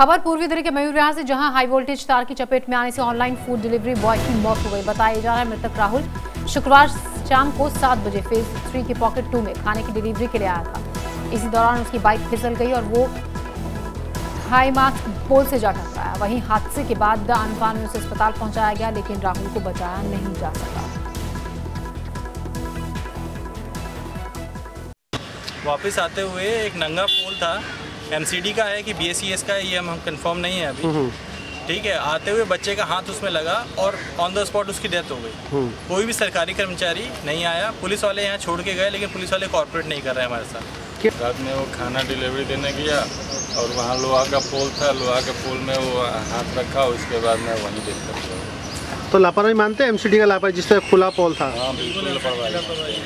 खबर पूर्वी दिल्ली के मयूर विहार से, जहाँ हाई वोल्टेज तार की चपेट में आने से ऑनलाइन फ़ूड डिलीवरी बॉय की मौत हो गई। बताया जा रहा है मृतक राहुल शुक्रवार शाम को सात बजे फ़ेज़ थ्री की पॉकेट टू में खाने की डिलीवरी के लिए आया था। इसी दौरान उसकी बाइक फिसल गई और वो हाई मार्क्स पोल से जा टकराया। वहीं हादसे के बाद अनफान में उसे अस्पताल पहुँचाया गया, लेकिन राहुल को बचाया नहीं जा सका। वापस आते हुए एक नंगा पोल था। एमसीडी का है कि बीएसईएस का है ये हम कंफर्म नहीं है अभी। ठीक है आते हुए बच्चे का हाथ उसमें लगा और ऑन द स्पॉट उसकी डेथ हो गई। कोई भी सरकारी कर्मचारी नहीं आया। पुलिस वाले यहाँ छोड़ के गए लेकिन पुलिस वाले कॉर्पोरेट नहीं कर रहे हमारे साथ। रात में वो खाना डिलीवरी देने गया और वहाँ लोहा का पोल था लोहा के पोल में वो हाथ रखा उसके बाद में वहीं देखकर तो लापरवाही मानते हैं एमसीडी का लापरवाही जिससे खुला पोल था? हाँ बिल्कुल लापरवाही।